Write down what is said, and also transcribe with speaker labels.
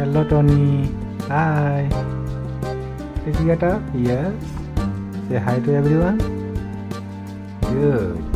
Speaker 1: Hello, Tony. Hi. Did you get up? Yes. Say hi to everyone. Good.